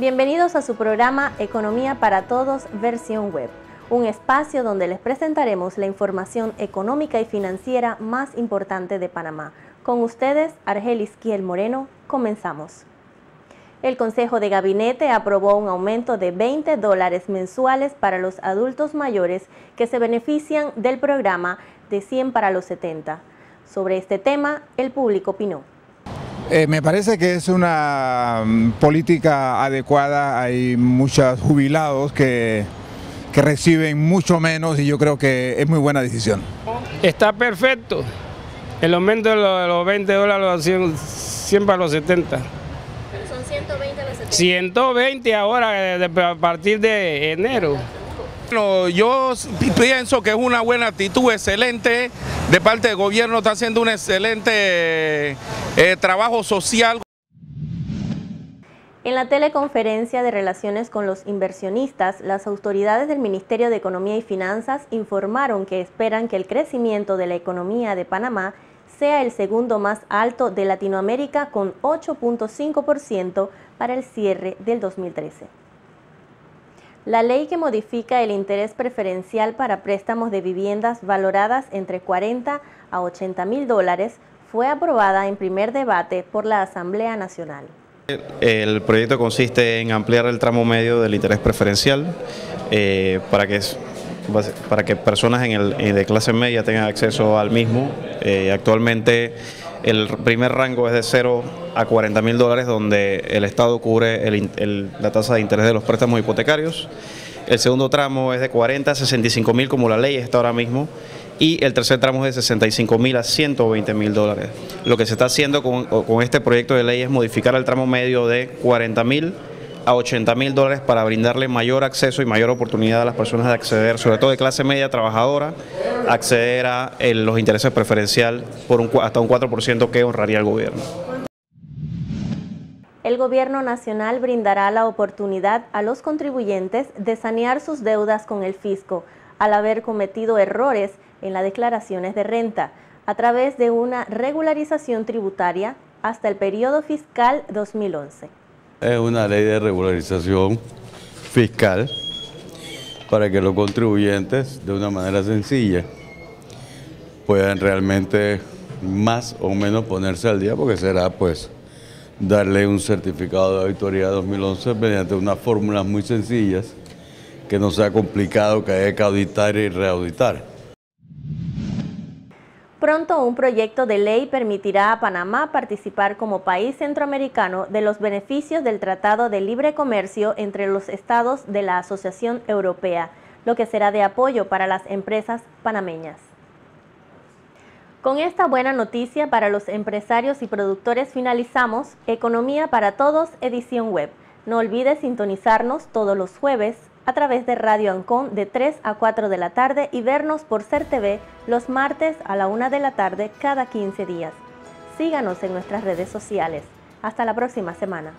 Bienvenidos a su programa Economía para Todos, versión web, un espacio donde les presentaremos la información económica y financiera más importante de Panamá. Con ustedes, Argelis Kiel Moreno, comenzamos. El Consejo de Gabinete aprobó un aumento de 20 dólares mensuales para los adultos mayores que se benefician del programa de 100 para los 70. Sobre este tema, el público opinó. Eh, me parece que es una mm, política adecuada, hay muchos jubilados que, que reciben mucho menos y yo creo que es muy buena decisión. Está perfecto, el aumento de los, 20 dólares 100, 100 para los 70. son 120 los 70. 120 ahora eh, a partir de enero. Bueno, yo pienso que es una buena actitud, excelente, de parte del gobierno, está haciendo un excelente eh, trabajo social. En la teleconferencia de relaciones con los inversionistas, las autoridades del Ministerio de Economía y Finanzas informaron que esperan que el crecimiento de la economía de Panamá sea el segundo más alto de Latinoamérica con 8.5% para el cierre del 2013. La ley que modifica el interés preferencial para préstamos de viviendas valoradas entre 40 a 80 mil dólares fue aprobada en primer debate por la Asamblea Nacional. El proyecto consiste en ampliar el tramo medio del interés preferencial eh, para, que, para que personas en el, de clase media tengan acceso al mismo. Eh, actualmente el primer rango es de 0 a 40 mil dólares, donde el Estado cubre la tasa de interés de los préstamos hipotecarios. El segundo tramo es de 40 a 65 mil, como la ley está ahora mismo. Y el tercer tramo es de 65 mil a 120 mil dólares. Lo que se está haciendo con, con este proyecto de ley es modificar el tramo medio de 40 mil a 80 mil dólares para brindarle mayor acceso y mayor oportunidad a las personas de acceder, sobre todo de clase media trabajadora, acceder a los intereses preferenciales por un, hasta un 4% que honraría el gobierno. El gobierno nacional brindará la oportunidad a los contribuyentes de sanear sus deudas con el fisco al haber cometido errores en las declaraciones de renta a través de una regularización tributaria hasta el periodo fiscal 2011. Es una ley de regularización fiscal para que los contribuyentes de una manera sencilla puedan realmente más o menos ponerse al día porque será pues darle un certificado de auditoría 2011 mediante unas fórmulas muy sencillas que no sea complicado que haya que auditar y reauditar. Pronto un proyecto de ley permitirá a Panamá participar como país centroamericano de los beneficios del Tratado de Libre Comercio entre los estados de la Asociación Europea, lo que será de apoyo para las empresas panameñas. Con esta buena noticia para los empresarios y productores finalizamos Economía para Todos, edición web. No olvides sintonizarnos todos los jueves a través de Radio Ancon de 3 a 4 de la tarde y vernos por Ser TV los martes a la 1 de la tarde cada 15 días. Síganos en nuestras redes sociales. Hasta la próxima semana.